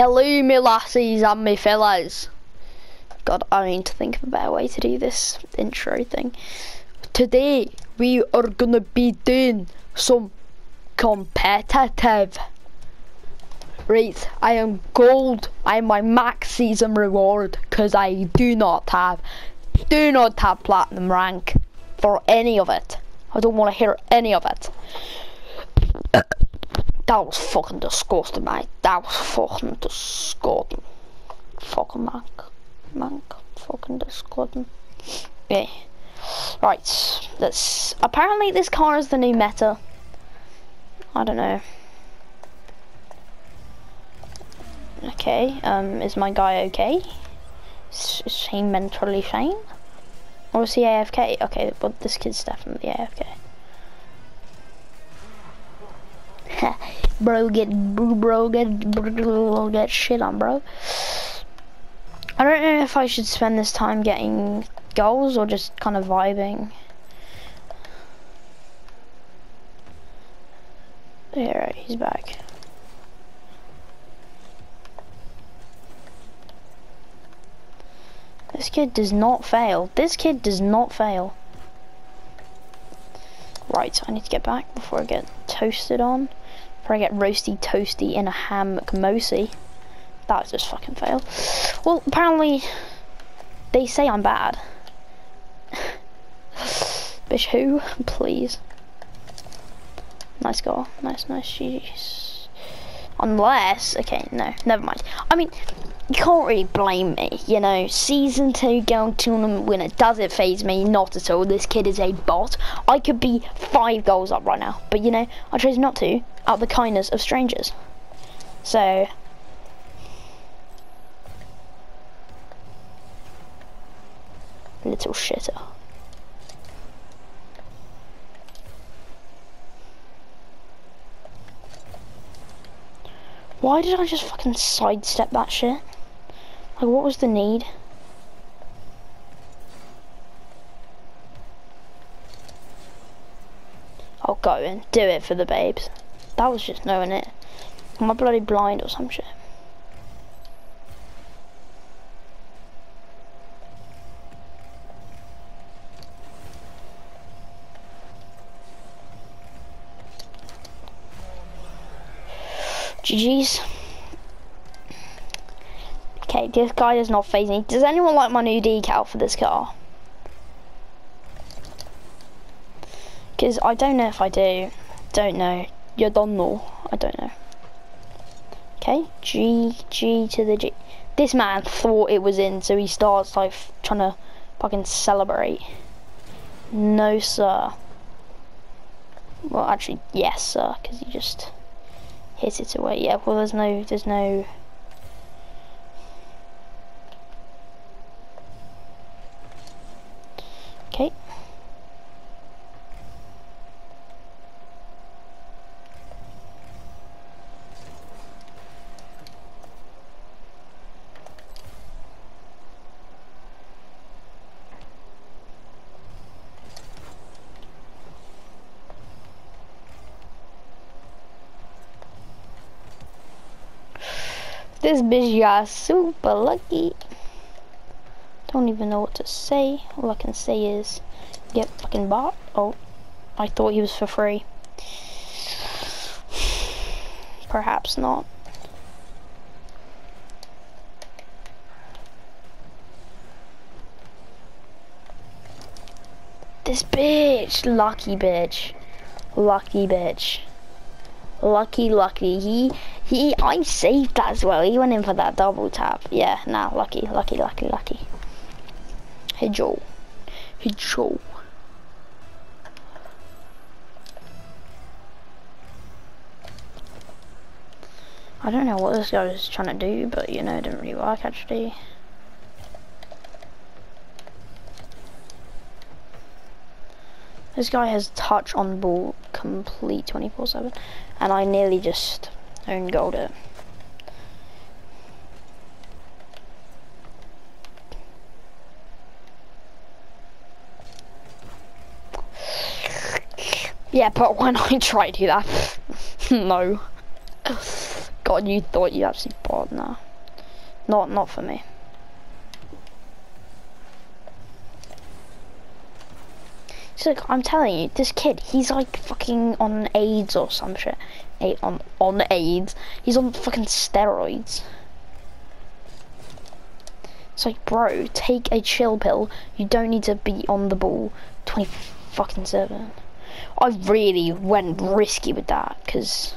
Hello, me lassies and me fellas. God, I need to think of a better way to do this intro thing. Today, we are gonna be doing some competitive. Right, I am gold. I am my max season reward because I do not have, do not have platinum rank for any of it. I don't want to hear any of it. That was fucking disgusting, mate. That was fucking disgusting. Fucking mank. Mank. Fucking disgusting. Yeah. Right. Let's. Apparently, this car is the new meta. I don't know. Okay. Um. Is my guy okay? Is, is he mentally sane? Or is he AFK? Okay, but this kid's definitely AFK. bro get bro get bro get shit on bro. I don't know if I should spend this time getting goals or just kind of vibing. Yeah right, he's back. This kid does not fail. This kid does not fail. Right I need to get back before I get toasted on I get roasty toasty in a ham McMosey. That was just fucking fail. Well, apparently they say I'm bad. Bitch, who? Please. Nice goal. Nice, nice. Jeez. Unless, okay, no, never mind. I mean, you can't really blame me, you know. Season 2 Gold Tournament winner, does it faze me? Not at all. This kid is a bot. I could be five goals up right now, but you know, I chose not to, out of the kindness of strangers. So, little shitter. Why did I just fucking sidestep that shit? Like, what was the need? I'll go and do it for the babes. That was just knowing it. Am I bloody blind or some shit? GG's. Okay, this guy is not fazing. Does anyone like my new decal for this car? Because I don't know if I do. Don't know. You don't know. I don't know. Okay, G, G to the G. This man thought it was in, so he starts like trying to fucking celebrate. No, sir. Well, actually, yes, sir, because he just hit it away. Yeah, well, there's no, there's no Okay. This bitch got super lucky. Don't even know what to say. All I can say is get fucking bought. Oh, I thought he was for free. Perhaps not. This bitch, lucky bitch, lucky bitch, lucky, lucky. He, he, I saved that as well. He went in for that double tap. Yeah, nah, lucky, lucky, lucky, lucky. Hey Joe. Hey Joe. I don't know what this guy was trying to do, but you know, it didn't really work actually. This guy has touch on ball complete 24-7, and I nearly just own gold it. Yeah, but when I try to do that, no. God, you thought you actually bought now. Not, not for me. So like, I'm telling you, this kid, he's like fucking on AIDS or some shit. On on AIDS. He's on fucking steroids. It's like, bro, take a chill pill. You don't need to be on the ball 20 fucking seven. I really went risky with that, because...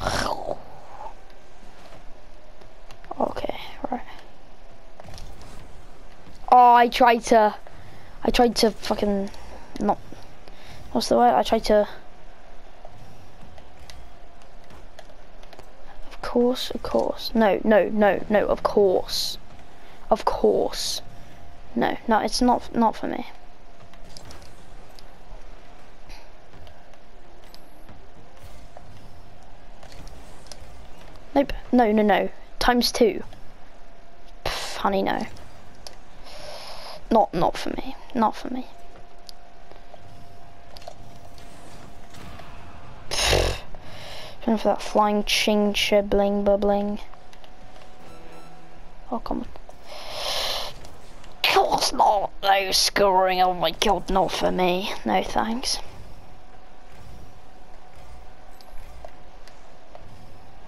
Okay, right. Oh, I tried to... I tried to fucking... Not... What's the word? I tried to... course, of course. No, no, no, no, of course. Of course. No, no, it's not, not for me. Nope. No, no, no. Times two. Pff, honey, no. Not, not for me. Not for me. Going for that flying ching chibling bubbling. Oh, come on. Course not. No scoring. Oh my god, not for me. No thanks.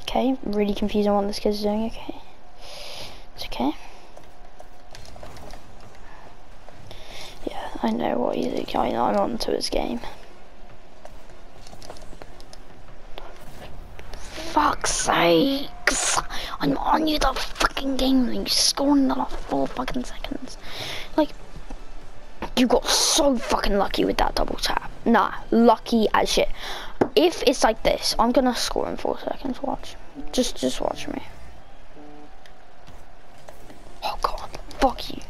Okay, really confused on what this kid's doing, okay. It's okay. Yeah, I know what he's doing, I'm on to his game. Fuck's sakes! I'm on you the fucking game and you scoring another four fucking seconds. Like, you got so fucking lucky with that double tap. Nah, lucky as shit. If it's like this, I'm gonna score in four seconds. Watch. Just, just watch me. Oh god. Fuck you.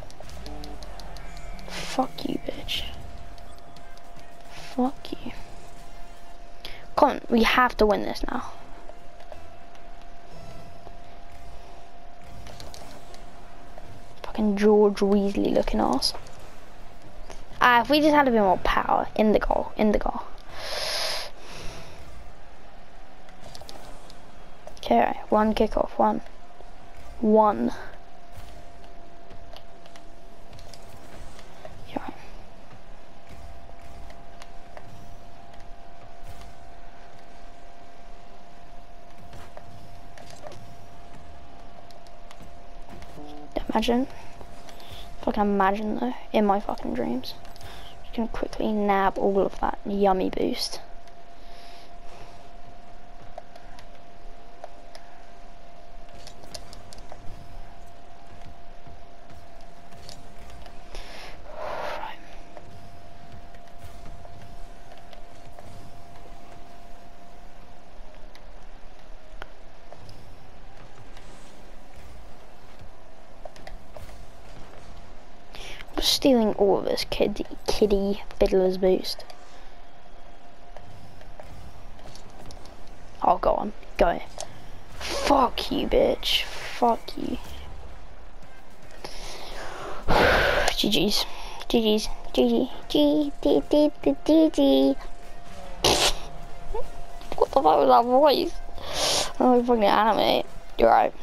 Fuck you, bitch. Fuck you. Come on, we have to win this now. Fucking George Weasley looking ass. Ah, uh, if we just had a bit more power in the goal, in the goal. Okay, one kickoff, one. One. Yeah. Imagine. Fucking imagine though, in my fucking dreams. You can quickly nab all of that yummy boost. This kid, kitty fiddler's boost. Oh, go on. Go. Fuck you, bitch. Fuck you. GG's. GG's. GG. G. D. D. D. D. D. What the fuck was that voice? Oh, fucking anime. You're right.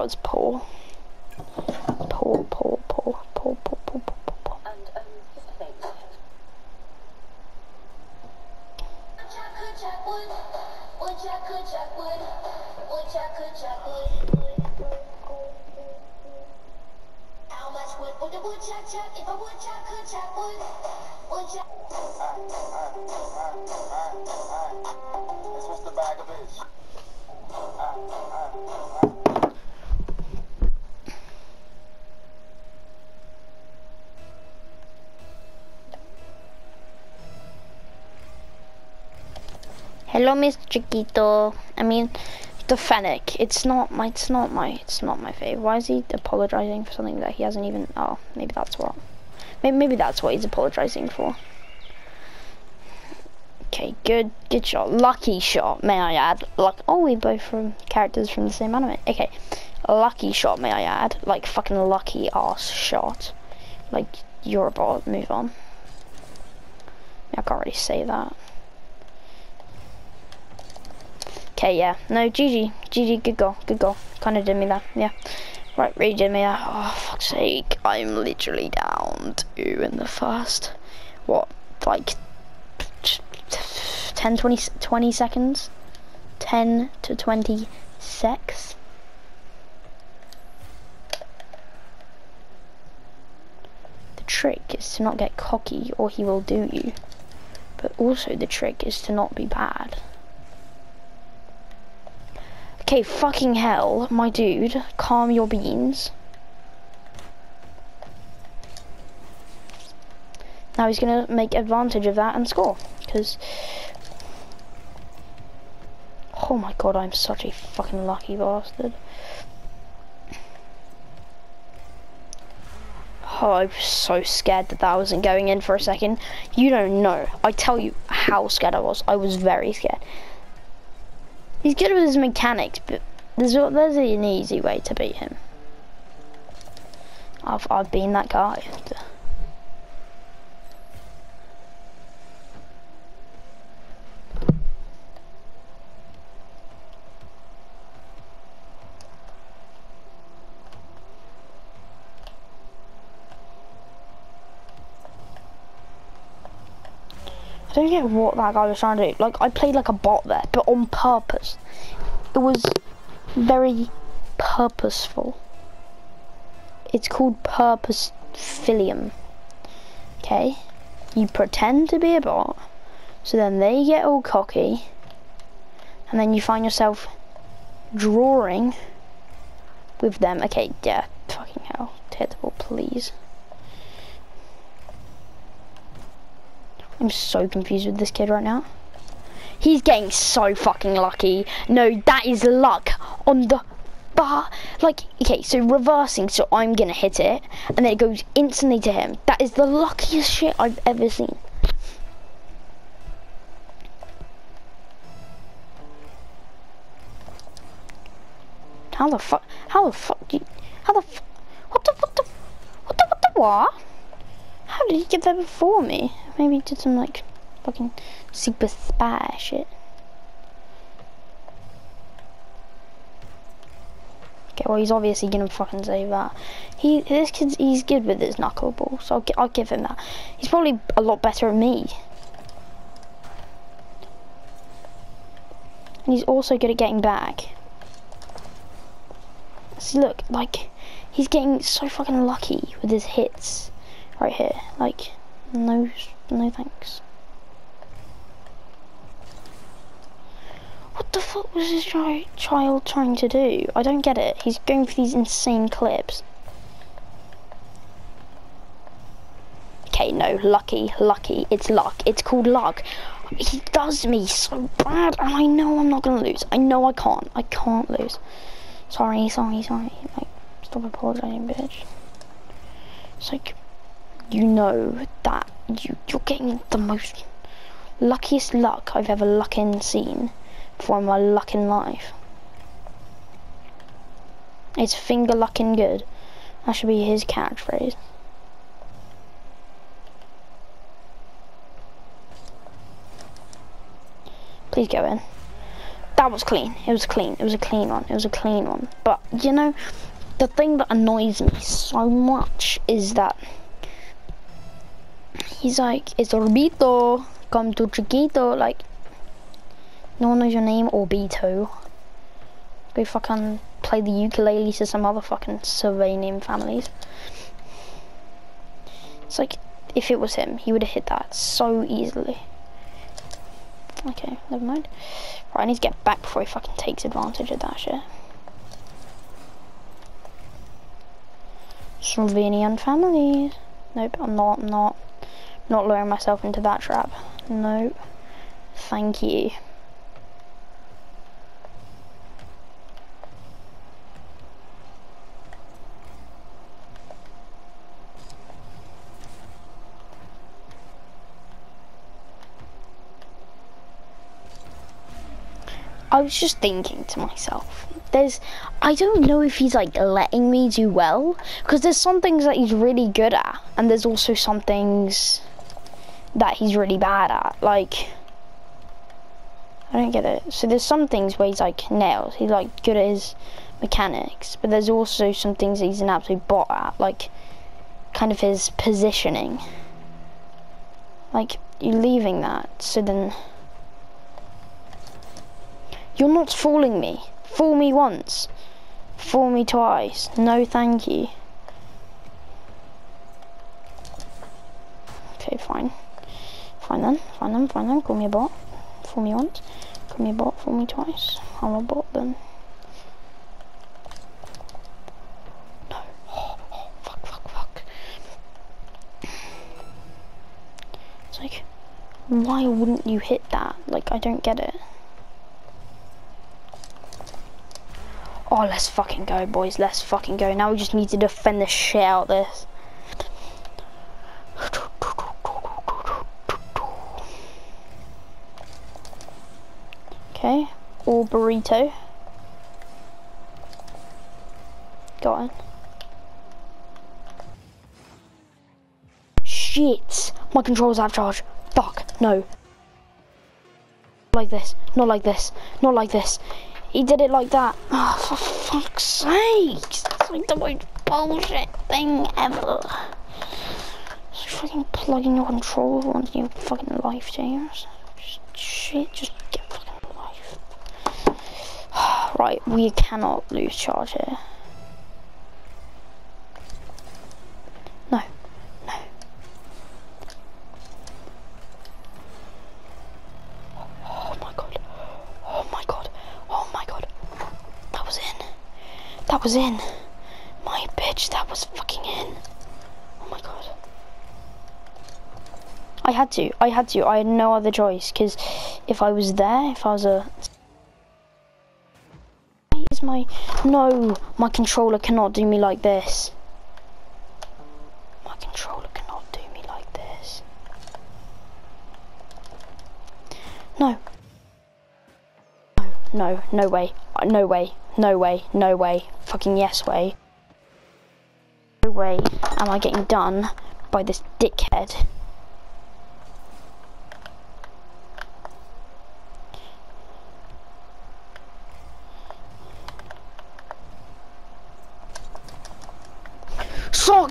That was poor. Poor, poor, poor, poor, poor, poor, poor, poor, poor. Hello, Miss Chiquito. I mean, the Fennec. It's not my. It's not my. It's not my fave. Why is he apologizing for something that he hasn't even? Oh, maybe that's what. Maybe maybe that's what he's apologizing for. Okay, good, good shot. Lucky shot, may I add. Luck. Oh, we both from characters from the same anime. Okay, lucky shot, may I add. Like fucking lucky ass shot. Like you're a bot. Move on. I can't really say that. Okay, yeah. No, GG. GG, good goal. Good goal. Kind of did me that. Yeah. Right, really me that. Oh, fuck's sake. I'm literally down two in the first. What? Like 10, 20, 20 seconds? 10 to 20 secs? The trick is to not get cocky or he will do you. But also the trick is to not be bad. Okay, fucking hell, my dude, calm your beans. Now he's gonna make advantage of that and score, because... Oh my god, I'm such a fucking lucky bastard. Oh, I was so scared that that wasn't going in for a second. You don't know. I tell you how scared I was. I was very scared. He's good with his mechanics, but there's there's an easy way to beat him. I've I've been that guy. I don't get what that guy was trying to do. Like, I played like a bot there, but on purpose. It was very purposeful. It's called purpose filium. Okay? You pretend to be a bot, so then they get all cocky, and then you find yourself drawing with them. Okay, yeah, fucking hell. Terrible, please. I'm so confused with this kid right now. He's getting so fucking lucky. No, that is luck on the bar. Like, okay, so reversing, so I'm gonna hit it, and then it goes instantly to him. That is the luckiest shit I've ever seen. How the fuck? How the fuck? Do you, how the? What the? What the? What the? What the? What? How did he get there before me? Maybe did some like fucking super spy shit. Okay, well he's obviously gonna fucking save that. He this kid's he's good with his knuckleball, so I'll, I'll give him that. He's probably a lot better at me. And he's also good at getting back. See, look, like he's getting so fucking lucky with his hits right here. Like, no, no thanks. What the fuck was this chi child trying to do? I don't get it. He's going for these insane clips. Okay, no, lucky, lucky. It's luck. It's called luck. He does me so bad, and I know I'm not gonna lose. I know I can't. I can't lose. Sorry, sorry, sorry. Like, stop apologizing, bitch. It's like, you know that you, you're getting the most luckiest luck I've ever luckin' seen for my luck in life. It's finger luckin' good. That should be his catchphrase. Please go in. That was clean. It was clean. It was a clean one. It was a clean one. But, you know, the thing that annoys me so much is that he's like, it's Orbito, come to Chiquito, like, no one knows your name, Orbito. Go fucking play the ukulele to some other fucking name families. It's like, if it was him, he would have hit that so easily. Okay, never mind. Right, I need to get back before he fucking takes advantage of that shit. Slovenian families. Nope, I'm not, I'm not, not luring myself into that trap. No, Thank you. I was just thinking to myself, there's I don't know if he's like letting me do well because there's some things that he's really good at and there's also some things that he's really bad at like I don't get it so there's some things where he's like nails he's like good at his mechanics but there's also some things he's an absolute bot at like kind of his positioning like you're leaving that so then you're not fooling me Fool me once. Fool me twice. No thank you. Okay, fine. Fine then, fine then, fine then. Call me a bot. Fool me once. Call me a bot, fool me twice. I'm a bot then. No. Oh, oh, fuck, fuck, fuck. It's like, why wouldn't you hit that? Like, I don't get it. Oh, let's fucking go, boys. Let's fucking go. Now we just need to defend the shit out of this. Okay. All burrito. Go on. Shit. My controls have charge. Fuck. No. Like this. Not like this. Not like this. He did it like that. Oh, for fuck's sake. That's like the most bullshit thing ever. Just fucking plugging your controller onto your fucking life, James. Just shit, just. Right, we cannot lose charge here. No, no. Oh my god. Oh my god. Oh my god. That was in. That was in. My bitch, that was fucking in. Oh my god. I had to. I had to. I had no other choice. Because if I was there, if I was a... No! My controller cannot do me like this. My controller cannot do me like this. No. No, no way. No way. No way. No way. Fucking yes way. No way am I getting done by this dickhead.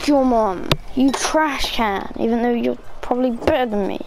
Your mom, you trash can, even though you're probably better than me.